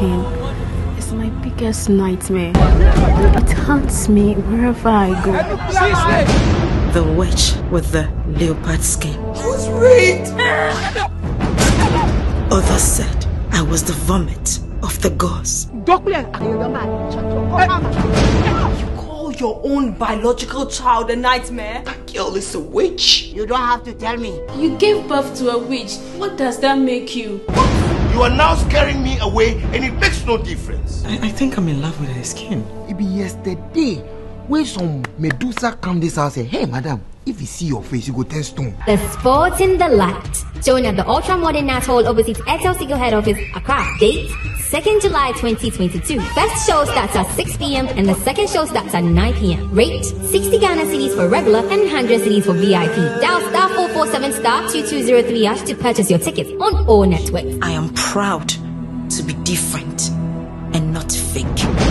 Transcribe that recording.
skin is my biggest nightmare. It haunts me wherever I go. The witch with the leopard skin. I was raped! Others said I was the vomit of the gods. You call your own biological child a nightmare? That girl is a witch. You don't have to tell me. You gave birth to a witch. What does that make you? You are now scaring me away and it makes no difference. I, I think I'm in love with her skin. It be yesterday when some Medusa come this house say, Hey madam, if you see your face, you go ten stone. The Spot in the Light, showing at the ultra modern Natal overseas Airtel Signal head office, Accra. Date 2nd July 2022. First show starts at 6 p.m. and the second show starts at 9 p.m. Rate 60 Ghana cedis for regular and 100 cedis for VIP. Dial star 447 star 2203 hash to purchase your tickets on all networks. I am proud to be different and not fake.